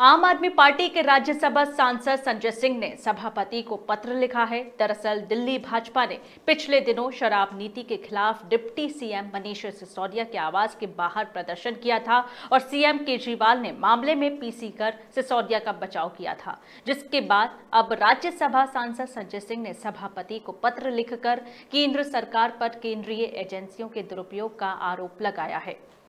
आम आदमी पार्टी के राज्यसभा सांसद संजय सिंह ने सभापति को पत्र लिखा है। दरअसल दिल्ली भाजपा ने पिछले दिनों शराब नीति के खिलाफ डिप्टी सीएम मनीष सिसोदिया के आवास के बाहर प्रदर्शन किया था और सीएम केजरीवाल ने मामले में पीसी कर सिसोदिया का बचाव किया था। जिसके बाद अब राज्यसभा सांसद संजय सिंह ने सभापति को पत्र लिखकर केंद्र सरकार पर केंद्रीय एजेंसियों के दुरुपयोग का आरोप लगाया है।